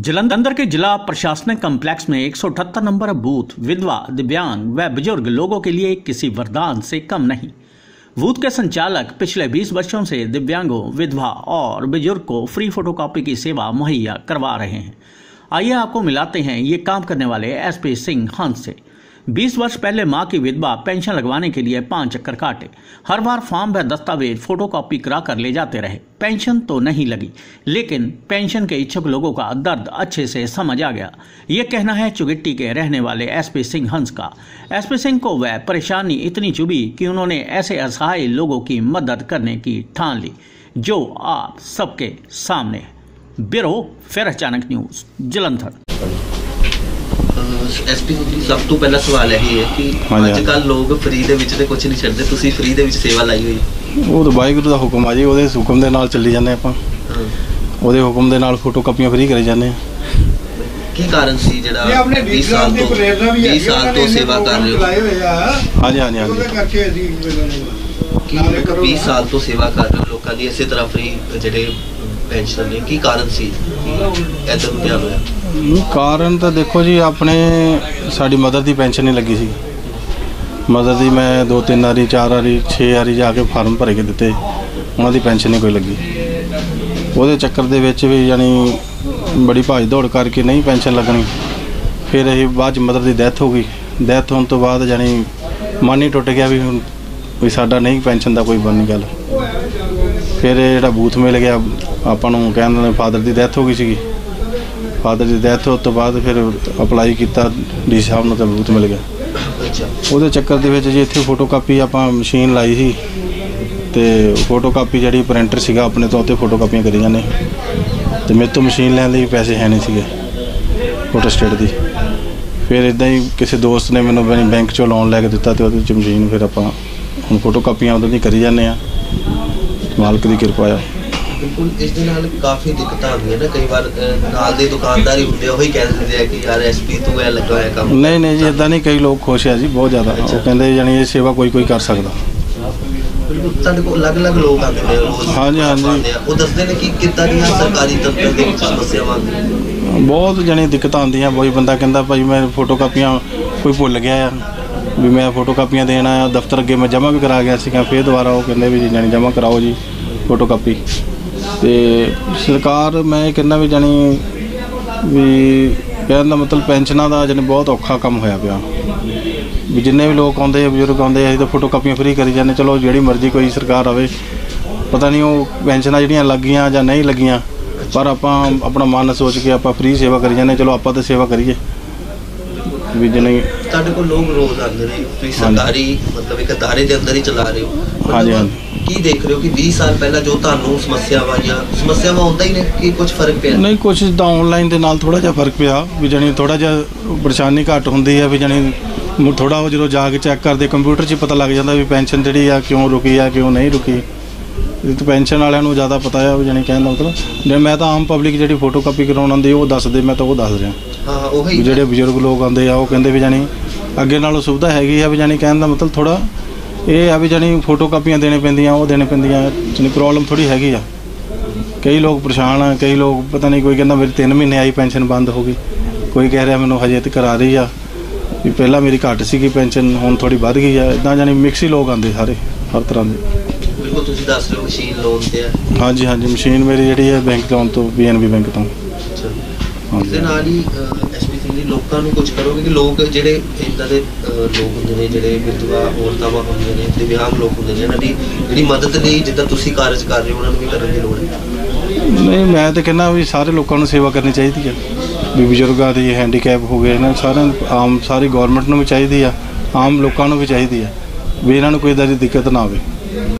जलंधर के जिला प्रशासनिक कम्प्लेक्स में एक सौ अठहत्तर नंबर बूथ, विधवा, दिव्यांग व बुज़ुर्ग लोगों के लिए किसी वरदान से कम नहीं। बूथ के संचालक पिछले 20 वर्षों से दिव्यांगों, विधवा और बुज़ुर्ग को फ्री फोटोकॉपी की सेवा मुहैया करवा रहे हैं। आइए आपको मिलाते हैं ये काम करने वाले एसपी सिंह हंस से। 20 वर्ष पहले माँ की विधवा पेंशन लगवाने के लिए पाँच चक्कर काटे। हर बार फॉर्म व दस्तावेज़, फ़ोटो कॉपी करा कर ले जाते रहे। पेंशन तो नहीं लगी, लेकिन पेंशन के इच्छुक लोगों का दर्द अच्छे से समझ आ गया। ये कहना है चुगिट्टी के रहने वाले एसपी सिंह हंस का। एसपी सिंह को वह परेशानी इतनी चुभी कि उन्होंने ऐसे असहाय लोगों की मदद करने की ठान ली, जो आप सबके सामने ब्यूरो, फिर अचानक न्यूज़, जलंधर। ਐਸਪੀ ਜੀ ਸਭ ਤੋਂ ਪਹਿਲਾ ਸਵਾਲ ਇਹ ਹੈ ਕਿ ਹਾਂਜੀ, ਅੱਜ ਕੱਲ ਲੋਕ ਫ੍ਰੀ ਦੇ ਵਿੱਚ ਤੇ ਕੁਝ ਨਹੀਂ ਛੱਡਦੇ। ਤੁਸੀਂ ਫ੍ਰੀ ਦੇ ਵਿੱਚ ਸੇਵਾ ਲਾਈ ਹੋਈ ਉਹ ਤਾਂ ਵਾਹਿਗੁਰੂ ਦਾ ਹੁਕਮ ਆ ਜੀ ਉਹਦੇ ਹੁਕਮ ਦੇ ਨਾਲ ਚੱਲੀ ਜਾਂਦੇ ਆਪਾਂ। ਹਾਂ। ਉਹਦੇ ਹੁਕਮ ਦੇ ਨਾਲ ਫੋਟੋ ਕਾਪੀਆਂ ਫ੍ਰੀ ਕਰੀ ਜਾਂਦੇ ਆ। ਕੀ ਕਾਰਨ ਸੀ ਇਹ ਜਿਹੜਾ ਆਪਣੇ 20 20 ਸਾਲ ਦੀ ਤੋਂ ਪ੍ਰੇਰਣਾ ਵੀ 20 ਹੈਗੀ ਸਾਲ ਤੋਂ ਸੇਵਾ ਕਰ ਰਹੇ ਹੋ। ਆ। ਹਾਂਜੀ ਹਾਂਜੀ ਉਹਦੇ ਹਾਂਜੀ ਕਰਕੇ ਅਸੀਂ ਕੀ ਨਾਲੇ ਕਰੋ 20 ਸਾਲ ਤੋਂ ਸੇਵਾ ਕਰ ਰਹੇ ਹੋ ਲੋਕਾਂ ਦੀ ਇਸੇ ਤਰ੍ਹਾਂ ਫ੍ਰੀ ਜਿਹੜੇ ਪੈਨਸ਼ਨ ਨੇ? ਕੀ ਕਾਰਨ ਸੀ? ਇਦਾਂ ਨੂੰ ਧਿਆਨ ਹੋਇਆ ਨਹੀਂ, ਕਾਰਨ ਤਾਂ ਦੇਖੋ ਜੀ ਆਪਣੇ ਸਾਡੀ ਮਦਰ ਦੀ ਪੈਨਸ਼ਨ ਨਹੀਂ ਲੱਗੀ ਸੀ। ਮਦਰ ਦੀ ਮੈਂ ਦੋ ਤਿੰਨ ਵਾਰੀ ਚਾਰ ਵਾਰੀ ਛੇ ਵਾਰੀ ਜਾ ਕੇ ਫਾਰਮ ਭਰੇ ਕੇ ਦਿੱਤੇ। ਉਹਨਾਂ ਦੀ ਪੈਨਸ਼ਨ ਨਹੀਂ ਕੋਈ ਲੱਗੀ। ਉਹਦੇ ਚੱਕਰ ਦੇ ਵਿੱਚ ਵੀ ਯਾਨੀ ਬੜੀ ਭਾਜ ਦੌੜ ਕਰਕੇ ਨਹੀਂ ਪੈਨਸ਼ਨ ਲੱਗਣੀ। ਫਿਰ ਇਹ ਬਾਅਦ ਚ ਮਦਰ ਦੀ ਡੈਥ ਹੋ ਗਈ। ਡੈਥ ਹੋਣ ਤੋਂ ਬਾਅਦ ਯਾਨੀ ਮਨ ਹੀ ਟੁੱਟ ਗਿਆ ਵੀ ਹੁਣ ਵੀ ਸਾਡਾ ਨਹੀਂ ਪੈਨਸ਼ਨ ਦਾ ਕੋਈ ਬਣਨੀ ਗੱਲ। ਫਿਰ ਇਹ ਜਿਹੜਾ ਬੂਥ ਮਿਲ ਗਿਆ ਆਪਾਂ ਨੂੰ ਕਹਿੰਦੇ ਨੇ ਫਾਦਰ ਦੀ ਡੈਥ ਹੋ ਗਈ ਸੀਗੀ। ਫਾਦਰ ਦੀ ਡੈਥ ਹੋਣ ਤੋਂ ਬਾਅਦ ਫਿਰ ਅਪਲਾਈ ਕੀਤਾ ਡੀ ਸਾਹਿਬ ਨੂੰ ਤਾਂ ਬੂਥ ਮਿਲ ਗਿਆ। ਉਹਦੇ ਚੱਕਰ ਦੇ ਵਿੱਚ ਜੀ ਇੱਥੇ ਫੋਟੋਕਾਪੀ ਆਪਾਂ ਮਸ਼ੀਨ ਲਾਈ ਸੀ ਤੇ ਫੋਟੋਕਾਪੀ ਜਿਹੜੀ ਪ੍ਰਿੰਟਰ ਸੀਗਾ ਆਪਣੇ ਤੋਂ ਉੱਤੇ ਫੋਟੋਕਾਪੀਆਂ ਕਰੀ ਜਾਂਦੇ। ਤੇ ਮੇਰੇ ਤੋਂ ਮਸ਼ੀਨ ਲੈਣ ਲਈ ਪੈਸੇ ਹੈ ਨਹੀਂ ਸੀਗੇ ਫੋਟੋ ਸਟੇਟ ਦੀ। ਫਿਰ ਇਦਾਂ ਹੀ ਕਿਸੇ ਦੋਸਤ ਨੇ ਮੈਨੂੰ ਬੈਂਕ ਚੋਂ ਲੋਨ ਲੈ ਕੇ ਦਿੱਤਾ ਤੇ ਉਹਦੇ ਚ ਮਸ਼ੀਨ ਫਿਰ ਆਪਾਂ ਹੁਣ ਫੋਟੋਕਾਪੀਆਂ ਉਹਦੇ ਦੀ ਕਰੀ ਜਾਂਦੇ ਆ। ਮਾਲਕ ਦੀ ਕਿਰਪਾ ਆ। ਬਿਲਕੁਲ ਇਸ ਦੇ ਨਾਲ ਕਾਫੀ ਦਿੱਕਤਾਂ ਆਉਂਦੀਆਂ ਨੇ। ਕਈ ਵਾਰ ਅਹ, ਨਾਲ ਦੇ ਦੁਕਾਨਦਾਰ ਹੀ ਹੁੰਦੇ ਆ ਉਹੀ ਕਹਿ ਦਿੰਦੇ ਆ ਕਿ ਯਾਰ ਐਸਪੀ ਤੂੰ ਇਹ ਲੱਗਾ ਹੋਇਆ ਕੰਮ। ਨਹੀਂ ਨਹੀਂ ਜੀ ਇਦਾਂ ਨਹੀਂ ਕਈ ਲੋਕ ਖੁਸ਼ ਆ ਜੀ ਬਹੁਤ ਜ਼ਿਆਦਾ। ਉਹ ਕਹਿੰਦੇ ਜਾਨੀ ਇਹ ਸੇਵਾ ਕੋਈ ਕੋਈ ਕਰ ਸਕਦਾ। ਬਿਲਕੁਲ ਤੁਹਾਡੇ ਕੋਲ ਅਲੱਗ-ਅਲੱਗ ਲੋਕ ਆਉਂਦੇ ਨੇ ਰੋਜ਼ ਹਾਂਜੀ, ਹਾਂਜੀ। ਆਉਂਦੇ ਆ। ਉਹ ਦੱਸਦੇ ਨੇ ਕਿ ਕਿੱਦਾਂ ਦੀਆਂ ਸਰਕਾਰੀ ਦਫ਼ਤਰ ਦੇ ਵਿੱਚ ਸਮੱਸਿਆਵਾਂ ਆਉਂਦੀਆਂ ਬਹੁਤ ਜਣੇ ਦਿੱਕਤਾਂ ਆਉਂਦੀਆਂ। ਕੋਈ ਬੰਦਾ ਕਹਿੰਦਾ ਭਾਈ ਮੈਂ ਫੋਟੋ ਕਾਪੀਆਂ ਕੋਈ ਭੁੱਲ ਗਿਆ ਆ। ਵੀ ਮੈਂ ਫੋਟੋ ਕਾਪੀਆਂ ਦੇਣਾ ਆ ਦਫ਼ਤਰ ਅੱਗੇ ਮੈਂ ਜਮ੍ਹਾਂ ਵੀ ਕਰਾ ਗਿਆ ਸੀਗਾ, ਫਿਰ ਦੁਬਾਰਾ ਉਹ ਕਹਿੰਦੇ ਵੀ ਜਾਨੀ ਜਮ੍ਹਾਂ ਕਰਾਓ ਜੀ ਫੋਟੋ ਕਾਪੀ ਤੇ ਸਰਕਾਰ, ਮੈਂ ਇਹ ਕਹਿੰਦਾ ਵੀ ਜਾਨੀ ਵੀ ਕਹਿਣ ਦਾ ਮਤਲਬ ਪੈਨਸ਼ਨਾਂ ਦਾ ਜਾਨੀ ਬਹੁਤ ਔਖਾ ਕੰਮ ਹੋਇਆ ਪਿਆ। ਵੀ ਜਿੰਨੇ ਵੀ ਲੋਕ ਆਉਂਦੇ ਬਜ਼ੁਰਗ ਆਉਂਦੇ ਅਸੀਂ ਤਾਂ ਫੋਟੋ ਕਾਪੀਆਂ ਫ੍ਰੀ ਕਰੀ ਜਾਂਦੇ, ਚਲੋ ਜਿਹੜੀ ਮਰਜ਼ੀ ਕੋਈ ਸਰਕਾਰ ਆਵੇ, ਪਤਾ ਨਹੀਂ ਉਹ ਪੈਨਸ਼ਨਾਂ ਜਿਹੜੀਆਂ ਲੱਗੀਆਂ ਜਾਂ ਨਹੀਂ ਲੱਗੀਆਂ, ਪਰ ਆਪਾਂ ਆਪਣਾ ਮਨ ਸੋਚ ਕੇ ਆਪਾਂ ਫ੍ਰੀ ਸੇਵਾ ਕਰੀ ਜਾਂਦੇ, ਚਲੋ ਆਪਾਂ ਤਾਂ ਸੇਵਾ ਕਰੀਏ। ਵੀ ਜਨੇ ਤੁਹਾਡੇ ਕੋਲ ਲੋਕ ਰੋਜ਼ ਆਉਂਦੇ ਨੇ ਤੁਸੀਂ ਸਰਕਾਰੀ ਮਤਲਬ ਇੱਕ ਅਦਾਰੇ ਦੇ ਅੰਦਰ ਹੀ ਚਲਾ ਰਹੇ ਹੋ। ਹਾਂਜੀ, ਹਾਂਜੀ। ਕੀ ਦੇਖ ਰਹੇ ਹੋ ਕਿ 20 ਸਾਲ ਪਹਿਲਾਂ ਜੋ ਤੁਹਾਨੂੰ ਸਮੱਸਿਆਵਾਂ ਜਾਂ ਸਮੱਸਿਆਵਾਂ ਹੁੰਦਾ ਹੀ ਨੇ ਕਿ ਕੁਝ ਫ਼ਰਕ ਪਿਆ? ਨਹੀਂ ਕੁਛ ਤਾਂ ਆਨਲਾਈਨ ਦੇ ਨਾਲ ਥੋੜਾ ਜਿਹਾ ਫ਼ਰਕ ਪਿਆ ਵੀ ਜਣੀ ਥੋੜਾ ਜਿਹਾ ਪਰੇਸ਼ਾਨੀ ਘੱਟ ਹੁੰਦੀ ਹੈ ਵੀ ਜਣੀ ਥੋੜਾ ਉਹ ਜਦੋਂ ਜਾ ਕੇ ਚੈੱਕ ਕਰਦੇ ਕੰਪਿਊਟਰ 'ਚ ਪਤਾ ਲੱਗ ਜਾਂਦਾ ਵੀ ਪੈਨਸ਼ਨ ਜਿਹੜੀ ਆ ਕਿਉਂ ਰੁਕੀ ਆ ਕਿਉਂ ਨਹੀਂ ਰੁਕੀ। ਇਹ ਤਾਂ ਪੈਨਸ਼ਨ ਵਾਲਿਆਂ ਨੂੰ ਜ਼ਿਆਦਾ ਪਤਾ ਆ ਵੀ ਜਣੀ ਕਹਿਣ ਦਾ ਮਤਲਬ। ਜੇ ਮੈਂ ਤਾਂ ਆਮ ਪਬਲਿਕ ਜਿਹੜੀ ਫੋਟੋ ਕਾਪੀ ਕਰਾਉਣ ਆਉਂਦੀ ਉਹ ਦੱਸਦੇ ਮੈਂ ਤਾਂ ਉਹ ਦੱਸ ਰਿਹਾ। ਹਾਂ ਉਹੀ ਵੀ ਜਿਹੜੇ ਬਜ਼ੁਰਗ ਲੋਕ ਆਉਂਦੇ ਆ ਉਹ ਕਹਿੰਦੇ ਵੀ ਜਾਨੀ ਅੱਗੇ ਨਾਲੋਂ ਸੁਵਿਧਾ ਹੈਗੀ ਆ ਵੀ ਜਾਨੀ ਕਹਿਣ ਦਾ ਮਤਲਬ ਥੋੜਾ ਇਹ ਆ ਵੀ ਜਾਨੀ ਫੋਟੋ ਕਾਪੀਆਂ ਦੇਣੇ ਪੈਂਦੀਆਂ ਉਹ ਦੇਣੇ ਪੈਂਦੀਆਂ ਜਾਨੀ ਪ੍ਰੋਬਲਮ ਥੋੜੀ ਹੈਗੀ ਆ। ਕਈ ਲੋਕ ਪਰੇਸ਼ਾਨ ਆ ਕਈ ਲੋਕ ਪਤਾ ਨਹੀਂ ਕੋਈ ਕਹਿੰਦਾ ਮੇਰੀ 3 ਮਹੀਨੇ ਆਈ ਪੈਨਸ਼ਨ ਬੰਦ ਹੋ ਗਈ। ਕੋਈ ਕਹਿ ਰਿਹਾ ਮੈਨੂੰ ਹਜੇ ਤੱਕ ਆ ਰਹੀ ਆ। ਵੀ ਪਹਿਲਾਂ ਮੇਰੀ ਘੱਟ ਸੀਗੀ ਪੈਨਸ਼ਨ ਹੁਣ ਥੋੜੀ ਵੱਧ ਗਈ ਆ। ਇਦਾਂ ਜਾਨੀ ਮਿਕਸ ਹੀ ਲੋਕ ਆਉਂਦੇ ਸਾਰੇ ਹਰ ਤਰ੍ਹਾਂ ਦੇ। ਬਿਲਕੁਲ ਤੁਸੀਂ ਦੱਸ ਰਹੇ ਹੋ ਮਸ਼ੀਨ ਲੋਨ ਤੇ ਹੈ ਹਾਂਜੀ ਹਾਂਜੀ ਮਸ਼ੀਨ ਮੇਰੀ ਜਿਹੜੀ ਹੈ ਬੈਂਕ ਤੋਂ ਤੋਂ ਬੀਐਨਬੀ ਬੈਂਕ ਤੋਂ। ਅੱਛਾ। ਇਸ ਦੇ ਨਾਲ ਹੀ ਐਸਪੀ ਸਿੰਘ ਜੀ ਲੋਕਾਂ ਨੂੰ ਕੁਝ ਕਰੋਗੇ ਕਿ ਲੋਕ ਜਿਹੜੇ ਇਦਾਂ ਦੇ ਲੋਕ ਹੁੰਦੇ ਨੇ ਜਿਹੜੇ ਵਿਧਵਾ ਔਰਤਾਂ ਵਾ ਹੁੰਦੇ ਨੇ ਦਿਵਿਆਂਗ ਲੋਕ ਹੁੰਦੇ ਨੇ ਇਹਨਾਂ ਦੀ ਜਿਹੜੀ ਮਦਦ ਲਈ ਜਿੱਦਾਂ ਤੁਸੀਂ ਕਾਰਜ ਕਰ ਰਹੇ ਹੋ ਉਹਨਾਂ ਨੂੰ ਵੀ ਕਰਨ ਦੀ ਲੋੜ ਹੈ? ਨਹੀਂ ਮੈਂ ਤਾਂ ਕਹਿੰਦਾ ਵੀ ਸਾਰੇ ਲੋਕਾਂ ਨੂੰ ਸੇਵਾ ਕਰਨੀ ਚਾਹੀਦੀ ਹੈ ਵੀ ਬਜ਼ੁਰਗਾਂ ਦੀ ਹੈਂਡੀਕੈਪ ਹੋ ਗਏ ਇਹਨਾਂ ਸਾਰਿਆਂ ਆਮ ਸਾਰੀ ਗਵਰਨਮੈਂਟ ਨੂੰ ਵੀ ਚਾਹੀਦੀ ਆ ਆਮ ਲੋਕਾਂ ਨੂੰ ਵੀ ਚਾਹੀਦੀ ਆ ਵੀ ਇਹਨਾਂ ਨੂੰ ਕੋਈ ਇਦਾਂ ਦੀ ਦਿੱਕਤ ਨਾ ਆਵੇ।